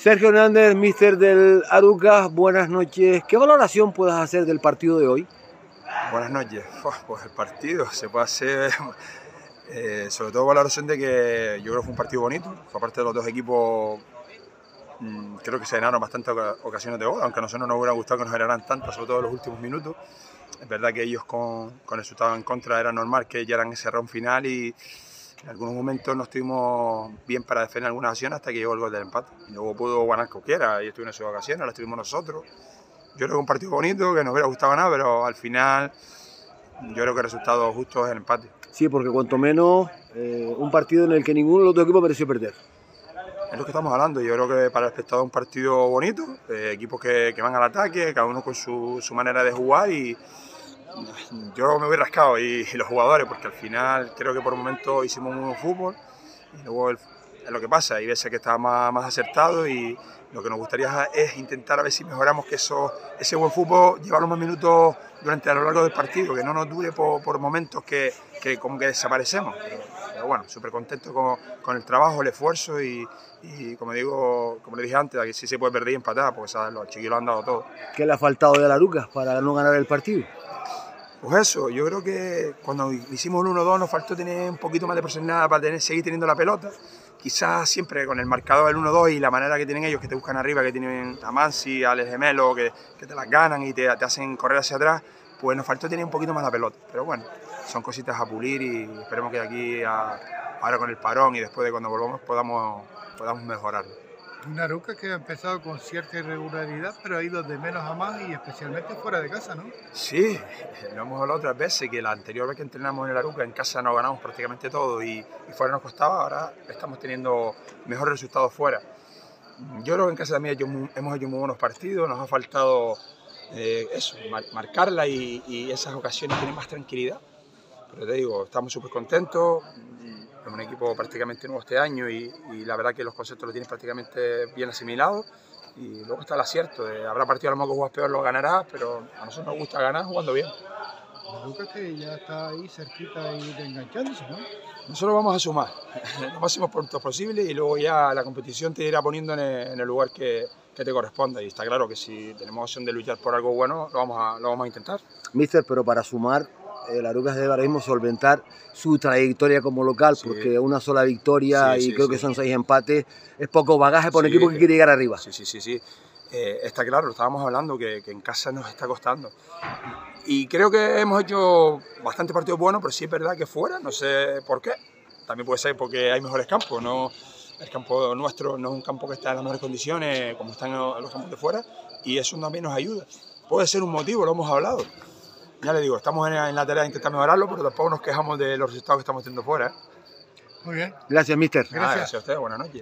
Sergio Hernández, mister del Aruca, buenas noches. ¿Qué valoración puedes hacer del partido de hoy? Buenas noches. Pues el partido se puede hacer, eh, sobre todo valoración de que yo creo que fue un partido bonito. Fue parte de los dos equipos, mm, creo que se ganaron bastantes ocasiones de gol, aunque a nosotros nos hubiera gustado que nos ganaran tantas, sobre todo en los últimos minutos. Es verdad que ellos con, con el resultado en contra era normal que ya eran ese round final y en algunos momentos no estuvimos bien para defender algunas acciones hasta que llegó el gol del empate. Y luego pudo ganar cualquiera, y estuvo en esas ocasiones, la estuvimos nosotros. Yo creo que un partido bonito, que nos hubiera gustado ganar, pero al final yo creo que el resultado justo es el empate. Sí, porque cuanto menos eh, un partido en el que los dos equipos mereció perder. Es lo que estamos hablando. Yo creo que para el espectador es un partido bonito, eh, equipos que, que, van al ataque, cada uno con su, su manera de jugar y, yo me voy rascado y, los jugadores, porque al final creo que por un momento hicimos un buen fútbol y luego es lo que pasa, hay veces que está más, más, acertado y lo que nos gustaría es intentar a ver si mejoramos que eso, ese buen fútbol, llevarlo más minutos durante a lo largo del partido, que no nos dure por, momentos que, que, como que desaparecemos. Pero, pero bueno, súper contento con, el trabajo, el esfuerzo y, y, como digo, como le dije antes, que sí se puede perder y empatar, porque ¿sabes? los chiquillos han dado todo. ¿Qué le ha faltado de la Lucas para no ganar el partido? Pues eso, yo creo que cuando hicimos el 1-2 nos faltó tener un poquito más de personalidad para seguir teniendo la pelota. Quizás siempre con el marcador del 1-2 y la manera que tienen ellos, que te buscan arriba, que tienen a Mansi, a Alex Gemelo, que, te las ganan y te, hacen correr hacia atrás, pues nos faltó tener un poquito más la pelota. Pero bueno, son cositas a pulir y esperemos que de aquí ahora con el parón y después de cuando volvamos podamos, podamos mejorarlo. Una Aruca que ha empezado con cierta irregularidad, pero ha ido de menos a más y especialmente fuera de casa, ¿no? Sí, lo hemos hablado otras veces, que la anterior vez que entrenamos en el Aruca, en casa nos ganamos prácticamente todo y, y fuera nos costaba, ahora estamos teniendo mejores resultados fuera. Yo creo que en casa también hemos hecho muy buenos partidos, nos ha faltado eh, eso, mar marcarla y, y esas ocasiones tienen más tranquilidad. Pero te digo, estamos súper contentos, es un equipo prácticamente nuevo este año y, y, la verdad que los conceptos lo tienes prácticamente bien asimilados. Y luego está el acierto, de, habrá partido a lo mejor que juegas peor, lo ganarás, pero a nosotros nos gusta ganar jugando bien. Lucas que ya está ahí cerquita y enganchándose, ¿no? Nosotros vamos a sumar los máximos puntos posibles y luego ya la competición te irá poniendo en el, en el lugar que, que, te corresponda. Y está claro que si tenemos opción de luchar por algo bueno, lo vamos a, lo vamos a intentar. Mister, pero para sumar, el Arucas debe ahora mismo solventar su trayectoria como local, sí. porque una sola victoria sí, y creo que son seis empates es poco bagaje por un equipo que quiere llegar arriba. Sí, sí, sí, sí. Eh, está claro, lo estábamos hablando, que, que, en casa nos está costando. Y creo que hemos hecho bastante partidos buenos, pero sí es verdad que fuera, no sé por qué. También puede ser porque hay mejores campos, no el campo nuestro no es un campo que está en las mejores condiciones como están los campos de fuera y eso también nos ayuda. Puede ser un motivo, lo hemos hablado ya le digo, estamos en, en la tarea de intentar mejorarlo, pero tampoco nos quejamos de los resultados que estamos teniendo fuera. ¿eh? Muy bien. Gracias, mister. Gracias. Ah, gracias a ustedes, buenas noches.